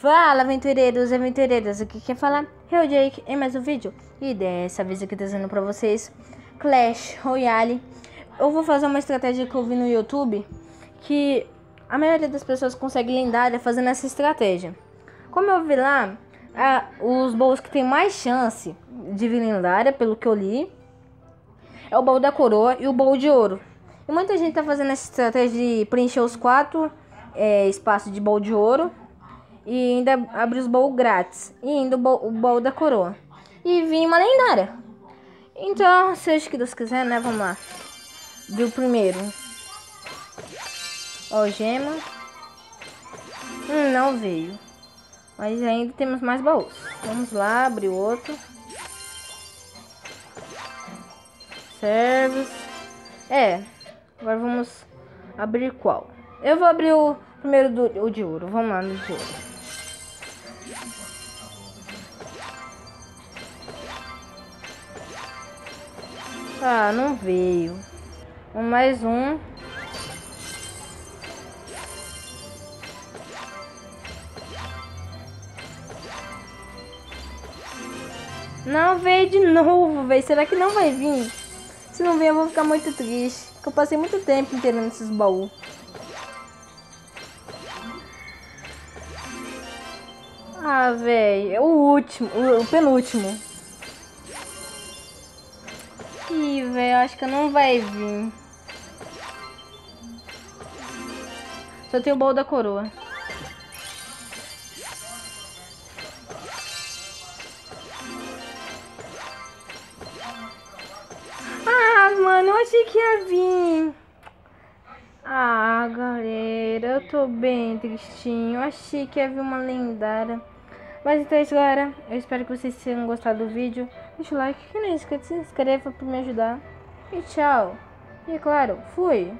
Fala, aventureiros e aventureiras, aqui quer falar eu, Jake, em mais um vídeo. E dessa vez aqui trazendo pra vocês Clash Royale. Eu vou fazer uma estratégia que eu vi no YouTube, que a maioria das pessoas consegue lendária fazendo essa estratégia. Como eu vi lá, os baús que tem mais chance de vir lendária, pelo que eu li, é o baú da coroa e o baú de ouro. E muita gente tá fazendo essa estratégia de preencher os quatro é, espaços de baú de ouro e ainda abre os baús grátis. E ainda o baú da coroa. E vim uma lendária. Então, seja que Deus quiser, né? Vamos lá. Do primeiro. Ó, gema. Hum, não veio. Mas ainda temos mais baús. Vamos lá, abrir outro. Service. É. Agora vamos abrir qual? Eu vou abrir o primeiro do, o de ouro. Vamos lá no de ouro. Ah, não veio. Mais um. Não veio de novo, velho. Será que não vai vir? Se não vier, eu vou ficar muito triste. Porque eu passei muito tempo inteirando esses baús. Ah, velho. É o último. O penúltimo. Ih, velho, acho que não vai vir. Só tem o baú da coroa. Ah, mano, eu achei que ia vir. Ah, galera, eu tô bem tristinho. Eu achei que ia vir uma lendária. Mas então é isso, galera. Eu espero que vocês tenham gostado do vídeo. Deixa o like, que não esqueça se inscreva para me ajudar. E tchau. E claro, fui.